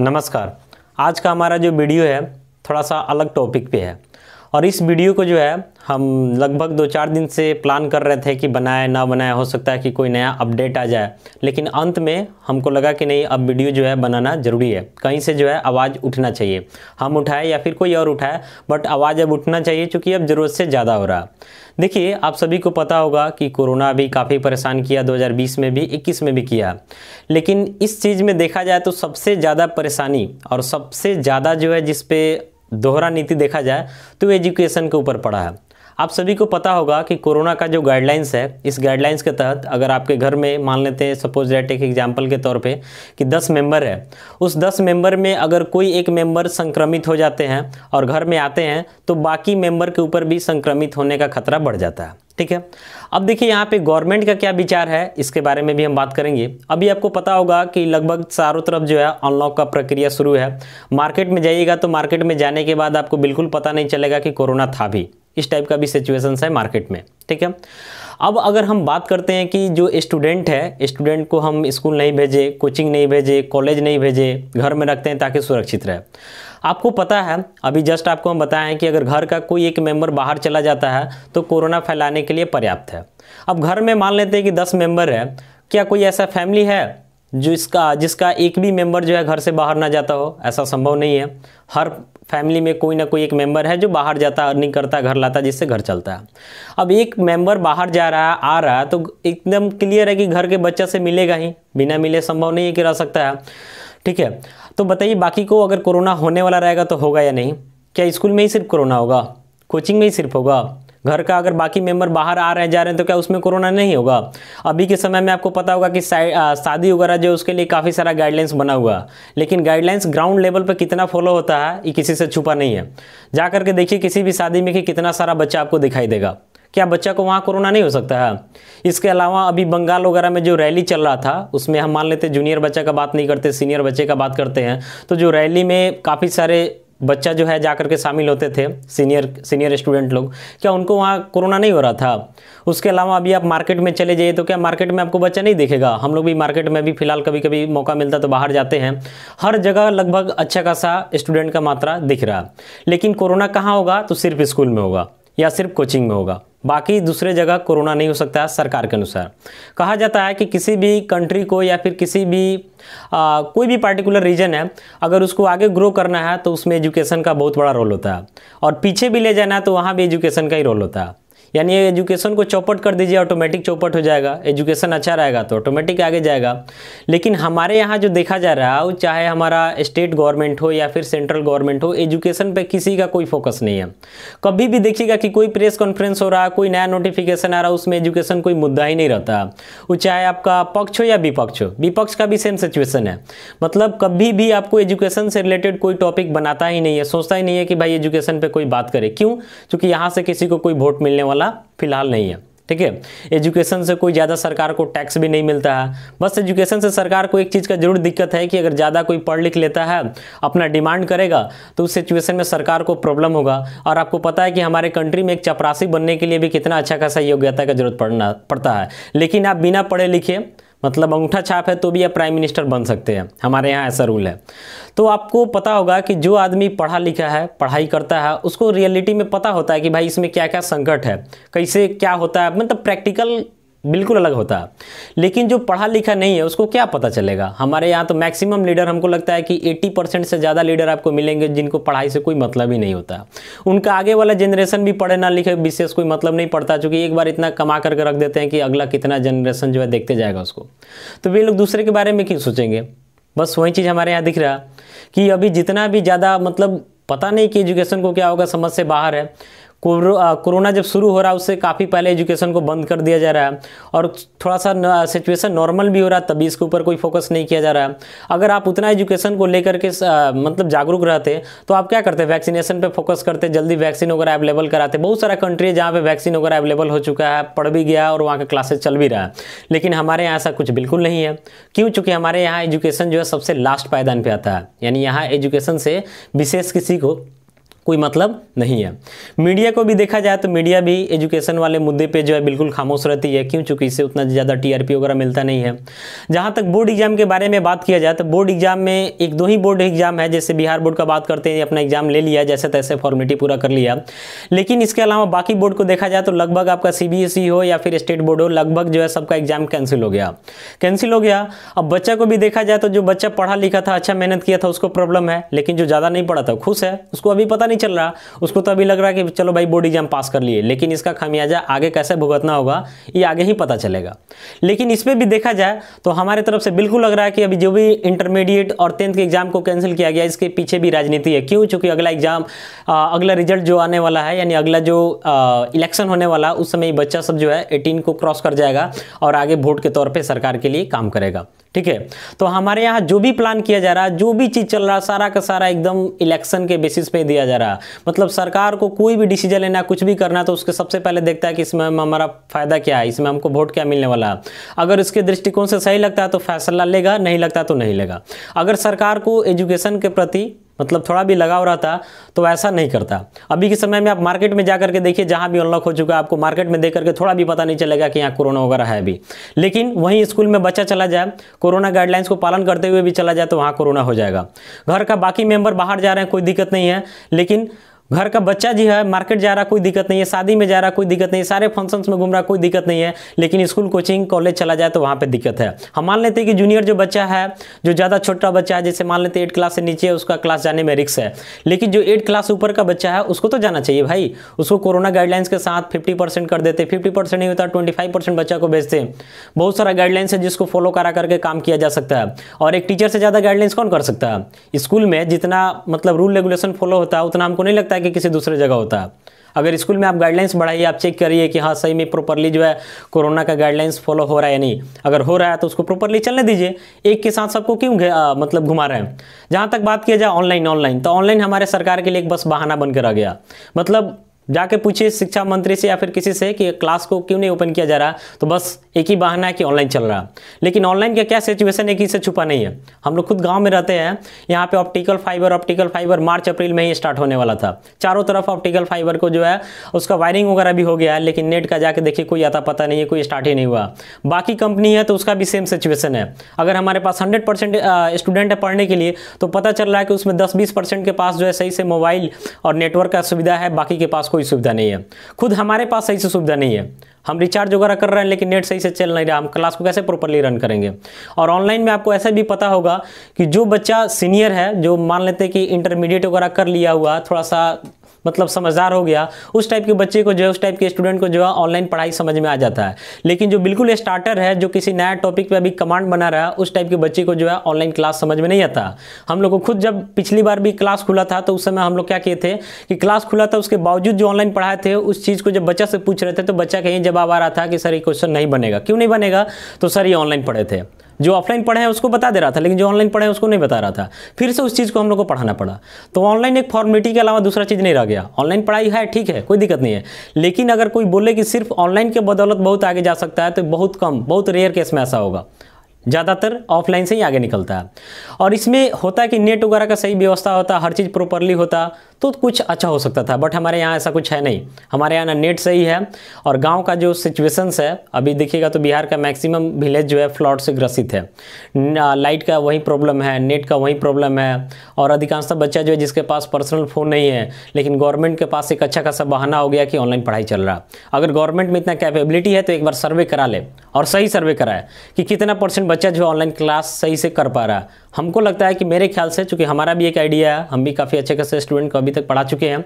नमस्कार। आज का हमारा जो वीडियो है थोड़ा सा अलग टॉपिक पे है। और इस वीडियो को जो है, हम लगभग दो चार दिन से प्लान कर रहे थे कि बनाए, ना बनाए, हो सकता है कि कोई नया अपडेट आ जाए। लेकिन अंत में हमको लगा कि नहीं, अब वीडियो जो है बनाना ज़रूरी है। कहीं से जो है आवाज़ उठना चाहिए। हम उठाए या फिर कोई और उठाए बट आवाज़ अब उठना चाहिए चूँकि अब ज़रूरत से ज़्यादा हो रहा देखिए, आप सभी को पता होगा कि कोरोना भी काफ़ी परेशान किया 2020 में भी 21 में भी किया। लेकिन इस चीज़ में देखा जाए तो सबसे ज़्यादा परेशानी और सबसे ज़्यादा जो है जिस पे दोहरा नीति देखा जाए तो एजुकेशन के ऊपर पड़ा है। आप सभी को पता होगा कि कोरोना का जो गाइडलाइंस है, इस गाइडलाइंस के तहत अगर आपके घर में मान लेते हैं सपोज़ डेट एक एग्ज़ाम्पल के तौर पे कि 10 मेंबर है, उस 10 मेंबर में अगर कोई एक मेंबर संक्रमित हो जाते हैं और घर में आते हैं तो बाकी मेंबर के ऊपर भी संक्रमित होने का खतरा बढ़ जाता है। ठीक है? अब देखिए यहाँ पे गवर्नमेंट का क्या विचार है, इसके बारे में भी हम बात करेंगे। अभी आपको पता होगा कि लगभग चारों तरफ़ जो है अनलॉक का प्रक्रिया शुरू है। मार्केट में जाइएगा तो मार्केट में जाने के बाद आपको बिल्कुल पता नहीं चलेगा कि कोरोना था भी। इस टाइप का भी सिचुएशन है मार्केट में, ठीक है? अब अगर हम बात करते हैं कि जो स्टूडेंट है स्टूडेंट को हम स्कूल नहीं भेजे कोचिंग नहीं भेजे कॉलेज नहीं भेजे, घर में रखते हैं ताकि सुरक्षित रहे। आपको पता है, अभी जस्ट आपको हम बताएँ कि अगर घर का कोई एक मेंबर बाहर चला जाता है तो कोरोना फैलाने के लिए पर्याप्त है। अब घर में मान लेते हैं कि दस मेंबर है, क्या कोई ऐसा फैमिली है जो इसका जिसका एक भी मेंबर जो है घर से बाहर ना जाता हो? ऐसा संभव नहीं है। हर फैमिली में कोई ना कोई एक मेंबर है जो बाहर जाता, अर्निंग करता, घर लाता, जिससे घर चलता है। अब एक मेंबर बाहर जा रहा है आ रहा है तो एकदम क्लियर है कि घर के बच्चा से मिलेगा ही। बिना मिले संभव नहीं है कि रह सकता है। ठीक है? तो बताइए, बाकी को अगर कोरोना होने वाला रहेगा तो होगा या नहीं? क्या स्कूल में ही सिर्फ़ कोरोना होगा? कोचिंग में ही सिर्फ़ होगा? घर का अगर बाकी मेंबर बाहर आ रहे हैं, जा रहे हैं तो क्या उसमें कोरोना नहीं होगा? अभी के समय में आपको पता होगा कि शादी वगैरह जो उसके लिए काफ़ी सारा गाइडलाइंस बना हुआ लेकिन गाइडलाइंस ग्राउंड लेवल पर कितना फॉलो होता है, ये किसी से छुपा नहीं है। जा करके देखिए किसी भी शादी में कि कितना सारा बच्चा आपको दिखाई देगा। क्या बच्चा को वहाँ कोरोना नहीं हो सकता है? इसके अलावा अभी बंगाल वगैरह में जो रैली चल रहा था, उसमें हम मान लेते जूनियर बच्चा का बात नहीं करते, सीनियर बच्चे का बात करते हैं तो जो रैली में काफ़ी सारे बच्चा जो है जा करके शामिल होते थे, सीनियर सीनियर स्टूडेंट लोग, क्या उनको वहाँ कोरोना नहीं हो रहा था? उसके अलावा अभी आप मार्केट में चले जाइए तो क्या मार्केट में आपको बच्चा नहीं दिखेगा? हम लोग भी मार्केट में भी फ़िलहाल कभी कभी मौका मिलता तो बाहर जाते हैं। हर जगह लगभग अच्छा खासा स्टूडेंट का मात्रा दिख रहा लेकिन कोरोना कहाँ होगा? तो सिर्फ़ स्कूल में होगा या सिर्फ़ कोचिंग में होगा। बाकी दूसरे जगह कोरोना नहीं हो सकता है सरकार के अनुसार। कहा जाता है कि किसी भी कंट्री को या फिर किसी भी आ, कोई भी पार्टिकुलर रीजन है अगर उसको आगे ग्रो करना है तो उसमें एजुकेशन का बहुत बड़ा रोल होता है। और पीछे भी ले जाना है तो वहाँ भी एजुकेशन का ही रोल होता है। यानी एजुकेशन को चौपट कर दीजिए ऑटोमेटिक चौपट हो जाएगा, एजुकेशन अच्छा रहेगा तो ऑटोमेटिक आगे जाएगा। लेकिन हमारे यहाँ जो देखा जा रहा है, वो चाहे हमारा स्टेट गवर्नमेंट हो या फिर सेंट्रल गवर्नमेंट हो, एजुकेशन पे किसी का कोई फोकस नहीं है। कभी भी देखिएगा कि कोई प्रेस कॉन्फ्रेंस हो रहा है, कोई नया नोटिफिकेशन आ रहा है, उसमें एजुकेशन कोई मुद्दा ही नहीं रहता। वो चाहे आपका पक्ष हो या विपक्ष हो, विपक्ष का भी सेम सिचुएसन है। मतलब कभी भी आपको एजुकेशन से रिलेटेड कोई टॉपिक बनाता ही नहीं है, सोचता ही नहीं है कि भाई एजुकेशन पर कोई बात करे। क्यों? क्योंकि यहाँ से किसी को कोई वोट मिलने वाला वाला फ़िलहाल नहीं है, ठीक है? एजुकेशन से कोई ज़्यादा सरकार को टैक्स भी नहीं मिलता है। बस एजुकेशन से सरकार को एक चीज़ का ज़रूर दिक्कत है कि अगर ज़्यादा कोई पढ़ लिख लेता है, अपना डिमांड करेगा तो उस सिचुएशन में सरकार को प्रॉब्लम होगा। और आपको पता है कि हमारे कंट्री में एक चपरासी बनने के लिए भी कितना अच्छा खासा योग्यता का ज़रूरत पड़ना, पड़ता है। लेकिन आप बिना पढ़े लिखे मतलब अंगूठा छाप है तो भी आप प्राइम मिनिस्टर बन सकते हैं। हमारे यहाँ ऐसा रूल है। तो आपको पता होगा कि जो आदमी पढ़ा लिखा है, पढ़ाई करता है, उसको रियलिटी में पता होता है कि भाई इसमें क्या क्या संकट है, कैसे क्या होता है मतलब प्रैक्टिकल बिल्कुल अलग होता। है लेकिन जो पढ़ा लिखा नहीं है, उसको क्या पता चलेगा? हमारे यहाँ तो मैक्सिमम लीडर हमको लगता है कि 80 परसेंट से ज़्यादा लीडर आपको मिलेंगे, जिनको पढ़ाई से कोई मतलब ही नहीं होता। उनका आगे वाला जनरेशन भी पढ़े ना लिखे, विशेष कोई मतलब नहीं पड़ता, चूँकि एक बार इतना कमा करके रख देते हैं कि अगला कितना जनरेशन जो है देखते जाएगा उसको। तो वे लोग दूसरे के बारे में क्यों सोचेंगे? बस वही चीज़ हमारे यहाँ दिख रहा कि अभी जितना भी ज़्यादा मतलब पता नहीं कि एजुकेशन को क्या होगा, समझ से बाहर है। कोरोना जब शुरू हो रहा है, उससे काफ़ी पहले एजुकेशन को बंद कर दिया जा रहा है और थोड़ा सा सिचुएशन नॉर्मल भी हो रहा है, तभी इसके ऊपर कोई फोकस नहीं किया जा रहा है। अगर आप उतना एजुकेशन को लेकर के मतलब जागरूक रहते तो आप क्या करते, वैक्सीनेशन पे फोकस करते, जल्दी वैक्सीन वगैरह अवेलेबल कराते। बहुत सारा कंट्री है जहाँ पर वैक्सीन वगैरह अवेलेबल हो चुका है, पढ़ भी गया और वहाँ के क्लासेस चल भी रहा है। लेकिन हमारे यहाँ ऐसा कुछ बिल्कुल नहीं है। क्यों? चूँकि हमारे यहाँ एजुकेशन जो है सबसे लास्ट पायदान पर आता है। यानी यहाँ एजुकेशन से विशेष किसी को कोई मतलब नहीं है। मीडिया को भी देखा जाए तो मीडिया भी एजुकेशन वाले मुद्दे पे जो है बिल्कुल खामोश रहती है। क्यों? चूँकि इससे उतना ज़्यादा टीआरपी वगैरह मिलता नहीं है। जहाँ तक बोर्ड एग्ज़ाम के बारे में बात किया जाए तो बोर्ड एग्ज़ाम में एक दो ही बोर्ड एग्ज़ाम है। जैसे बिहार बोर्ड का बात करते हैं, अपना एग्ज़ाम ले लिया, जैसे तैसे फॉर्मेलिटी पूरा कर लिया। लेकिन इसके अलावा बाकी बोर्ड को देखा जाए तो लगभग आपका सीबीएसई हो या फिर स्टेट बोर्ड हो, लगभग जो है सबका एग्ज़ाम कैंसिल हो गया। कैंसिल हो गया। अब बच्चा को भी देखा जाए तो जो बच्चा पढ़ा लिखा था अच्छा मेहनत किया था, उसको प्रॉब्लम है। लेकिन जो ज़्यादा नहीं पढ़ा था, खुश है। उसको अभी पता नहीं चल रहा। उसको तो अभी लग रहा है कि चलो भाई बोर्ड एग्ज़ाम पास कर लिए। लेकिन इसका खामियाजा आगे कैसे भुगतना होगा, ये आगे ही पता चलेगा। लेकिन इस पर भी देखा जाए तो हमारे तरफ़ से बिल्कुल लग रहा है कि अभी जो भी इंटरमीडिएट और टेंथ के एग्ज़ाम को कैंसिल किया गया, इसके पीछे भी राजनीति है। क्यों? चूँकि अगला एग्ज़ाम अगला रिज़ल्ट जो आने वाला है, यानी अगला जो इलेक्शन होने वाला, उस समय बच्चा सब जो है एटीन को क्रॉस कर जाएगा और आगे वोट के तौर पर सरकार के लिए काम करेगा। ठीक है? तो हमारे यहाँ जो भी प्लान किया जा रहा है जो भी चीज़ चल रहा है सारा का सारा एकदम इलेक्शन के बेसिस पे दिया जा रहा है। मतलब सरकार को कोई भी डिसीज़न लेना, कुछ भी करना तो उसके सबसे पहले देखता है कि इसमें हमारा फ़ायदा क्या है, इसमें हमको वोट क्या मिलने वाला है। अगर इसके दृष्टिकोण से सही लगता है तो फैसला लेगा, नहीं लगता तो नहीं लेगा। अगर सरकार को एजुकेशन के प्रति मतलब थोड़ा भी लगाव रहता तो ऐसा नहीं करता। अभी के समय में आप मार्केट में जा करके देखिए, जहाँ भी अनलॉक हो चुका है, आपको मार्केट में देख करके थोड़ा भी पता नहीं चलेगा कि यहाँ कोरोना वगैरह है अभी। लेकिन वहीं स्कूल में बच्चा चला जाए, कोरोना गाइडलाइंस को पालन करते हुए भी चला जाए तो वहाँ कोरोना हो जाएगा। घर का बाकी मेंबर बाहर जा रहे हैं, कोई दिक्कत नहीं है, लेकिन घर का बच्चा जी है मार्केट जा रहा, कोई दिक्कत नहीं है, शादी में जा रहा, कोई दिक्कत नहीं है, सारे फ़ंक्शंस में घूम रहा, कोई दिक्कत नहीं है, लेकिन स्कूल कोचिंग कॉलेज चला जाए तो वहाँ पे दिक्कत है। हम मान लेते हैं कि जूनियर जो बच्चा है, जो ज़्यादा छोटा बच्चा है, जैसे मान लेते हैं एट क्लास से नीचे उसका क्लास जाने में रिक्स है। लेकिन जो एट क्लास ऊपर का बच्चा है, उसको तो जाना चाहिए भाई। उसको कोरोना गाइडलाइंस के साथ फिफ्टी कर देते फिफ्टी नहीं होता ट्वेंटी बच्चा को भेजते। बहुत सारा गाइडलाइंस है जिसको फॉलो करा करके काम किया जा सकता है। और एक टीचर से ज़्यादा गाइडलाइंस कौन कर सकता है? स्कूल में जितना मतलब रूल रेगुलेशन फॉलो होता है, उतना हमको नहीं लगता है कि किसी दूसरे जगह होता है। अगर स्कूल में आप गाइडलाइंस बढ़ाइए, आप चेक करिए कि हाँ सही में प्रॉपरली जो है कोरोना का गाइडलाइंस फॉलो हो रहा है या नहीं। अगर हो रहा है तो उसको प्रॉपरली चलने दीजिए। एक के साथ सबको क्यों मतलब घुमा रहे हैं? जहाँ तक बात किया जाए ऑनलाइन ऑनलाइन तो ऑनलाइन हमारे सरकार के लिए एक बस बहाना बनकर आ गया। मतलब जाके पूछिए शिक्षा मंत्री से या फिर किसी से कि क्लास को क्यों नहीं ओपन किया जा रहा? तो बस एक ही बहाना है कि ऑनलाइन चल रहा। लेकिन ऑनलाइन का क्या सिचुएशन है कि इसे छुपा नहीं है। हम लोग खुद गाँव में रहते हैं। यहाँ पे optical fibre optical fibre March, April में ही स्टार्ट होने वाला था। चारों तरफ़ ऑप्टिकल फाइबर को जो है, उसका वायरिंग वगैरह भी हो गया है, लेकिन नेट का जाके देखिए, कोई आता पता नहीं है, कोई स्टार्ट ही नहीं हुआ। बाकी कंपनी है तो उसका भी सेम सिचुएशन है। अगर हमारे पास हंड्रेड स्टूडेंट है पढ़ने के लिए तो पता चल रहा है कि उसमें दस बीस के पास जो है सही से मोबाइल और नेटवर्क का सुविधा है, बाकी के पास कोई सुविधा नहीं है। खुद हमारे पास सही से सुविधा नहीं है। हम रिचार्ज वगैरह कर रहे हैं, लेकिन नेट सही से चल नहीं रहा। हम क्लास को कैसे प्रॉपरली रन करेंगे? और ऑनलाइन में आपको ऐसा भी पता होगा कि जो बच्चा सीनियर है, जो मान लेते हैं कि इंटरमीडिएट वगैरह कर लिया हुआ थोड़ा सा मतलब समझदार हो गया, उस टाइप के बच्चे को जो है, उस टाइप के स्टूडेंट को जो है ऑनलाइन पढ़ाई समझ में आ जाता है। लेकिन जो बिल्कुल स्टार्टर है, जो किसी नया टॉपिक पे अभी कमांड बना रहा है, उस टाइप के बच्चे को जो है ऑनलाइन क्लास समझ में नहीं आता। हम लोग को खुद जब पिछली बार भी क्लास खुला था तो उस समय हम लोग क्या किए थे कि क्लास खुला था, उसके बावजूद जो ऑनलाइन पढ़ाए थे, उस चीज़ को जब बच्चा से पूछ रहे थे तो बच्चा कहीं जवाब आ रहा था कि सर, ये क्वेश्चन नहीं बनेगा। क्यों नहीं बनेगा? तो सर, ये ऑनलाइन पढ़े थे। जो ऑफलाइन पढ़े हैं, उसको बता दे रहा था, लेकिन जो ऑनलाइन पढ़े हैं, उसको नहीं बता रहा था। फिर से उस चीज़ को हम लोग को पढ़ाना पड़ा। तो ऑनलाइन एक फॉर्मेलिटी के अलावा दूसरा चीज़ नहीं रह गया। ऑनलाइन पढ़ाई है, ठीक है, कोई दिक्कत नहीं है। लेकिन अगर कोई बोले कि सिर्फ़ ऑनलाइन के बदौलत बहुत आगे जा सकता है तो बहुत कम, बहुत रेयर केस में ऐसा होगा। ज़्यादातर ऑफलाइन से ही आगे निकलता है। और इसमें होता है कि नेट वगैरह का सही व्यवस्था होता, हर चीज़ प्रॉपरली होता तो कुछ अच्छा हो सकता था बट हमारे यहाँ ऐसा कुछ है नहीं। हमारे यहाँ ना नेट सही है और गाँव का जो सिचुएशंस है, अभी देखिएगा तो बिहार का मैक्सिमम विलेज जो है फ्लड से ग्रसित है। लाइट का वही प्रॉब्लम है नेट का वही प्रॉब्लम है और अधिकांशतः बच्चा जो है जिसके पास पर्सनल फ़ोन नहीं है, लेकिन गवर्नमेंट के पास एक अच्छा खासा बहाना हो गया कि ऑनलाइन पढ़ाई चल रहा। अगर गवर्नमेंट में इतना कैपेबिलिटी है तो एक बार सर्वे करा ले और सही सर्वे कराए कि कितना परसेंट बच्चा जो ऑनलाइन क्लास सही से कर पा रहा। है हमको लगता है कि मेरे ख्याल से, चूँकि हमारा भी एक आइडिया है, हम भी काफ़ी अच्छे खासे स्टूडेंट को अभी तक पढ़ा चुके हैं।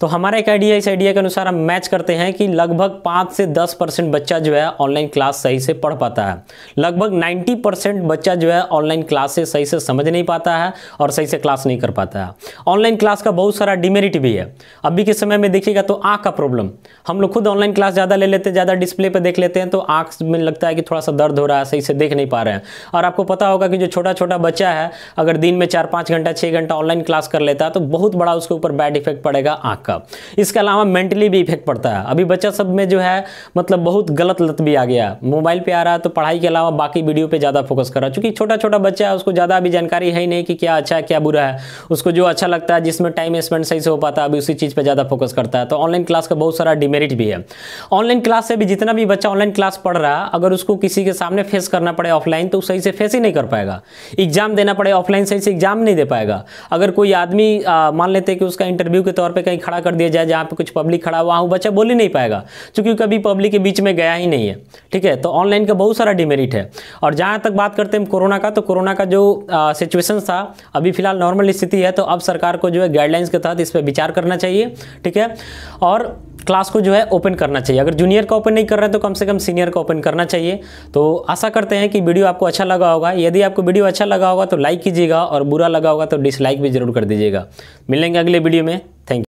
तो हमारा एक आइडिया इस आइडिया के अनुसार हम मैच करते हैं कि लगभग पाँच से दस परसेंट बच्चा जो है ऑनलाइन क्लास सही से पढ़ पाता है। लगभग नाइन्टी परसेंट बच्चा जो है ऑनलाइन क्लास से सही से समझ नहीं पाता है और सही से क्लास नहीं कर पाता है। ऑनलाइन क्लास का बहुत सारा डिमेरिट भी है। अभी के समय में देखिएगा तो आँख का प्रॉब्लम हम लोग खुद ऑनलाइन क्लास ज़्यादा ले लेते हैं, ज़्यादा डिस्प्ले पर देख लेते हैं तो आँख में लगता है कि थोड़ा सा दर्द हो रहा है, सही से देख नहीं पा रहे हैं। और आपको पता होगा कि जो छोटा छोटा बच्चा है, अगर दिन में चार पाँच घंटा छः घंटा ऑनलाइन क्लास कर लेता है तो बहुत बड़ा उसके ऊपर बैड इफ़ेक्ट पड़ेगा आँख का। इसके अलावा मेंटली भी इफ़ेक्ट पड़ता है। अभी बच्चा सब में जो है मतलब बहुत गलत लत भी आ गया। मोबाइल पर आ रहा है तो पढ़ाई के अलावा बाकी वीडियो पे ज़्यादा फोकस कर रहा है। चूँकि छोटा छोटा बच्चा है, उसको ज़्यादा अभी जानकारी है ही नहीं कि क्या अच्छा है, क्या बुरा है। उसको जो अच्छा लगता है, जिसमें टाइम स्पेंड सही से हो पाता है, अभी उसी चीज़ पर ज़्यादा फोकस करता है। तो ऑनलाइन क्लास का बहुत सारा डिमेरिट भी है। ऑनलाइन क्लास से भी जितना भी बच्चा ऑनलाइन क्लास पढ़ रहा है, अगर उसको किसी के सामने फेस करना पड़े ऑफलाइन तो सही से फेस ही नहीं कर पाएगा। एग्ज़ाम देना पड़े ऑफलाइन सही से एग्ज़ाम नहीं दे पाएगा। अगर कोई आदमी मान लेते कि उसका इंटरव्यू के तौर पर कहीं खड़ा कर दिया जाए, जहाँ पर कुछ पब्लिक खड़ा हुआ, वहाँ बच्चा बोल ही नहीं पाएगा चूँकि कभी पब्लिक के बीच में गया ही नहीं है, ठीक है? तो ऑनलाइन का बहुत सारा डिमेरिट है। और जहाँ तक बात करते हैं कोरोना का तो कोरोना का जो सिचुएशन था, अभी फ़िलहाल नॉर्मल स्थिति है तो अब सरकार को जो है गाइडलाइंस के तहत इस पर विचार करना चाहिए, ठीक है? और क्लास को जो है ओपन करना चाहिए। अगर जूनियर का ओपन नहीं कर रहे तो कम से कम सीनियर का ओपन करना चाहिए। तो आशा करते हैं कि वीडियो आपको अच्छा लगा होगा। यदि आपको वीडियो अच्छा लगा होगा तो लाइक कीजिएगा और बुरा लगा होगा तो डिसलाइक भी ज़रूर कर दीजिएगा। मिलेंगे अगले वीडियो में। Thank you